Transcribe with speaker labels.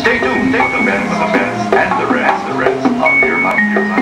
Speaker 1: Stay tuned. Take the best, the best, and the rest, the rest of your life, your life.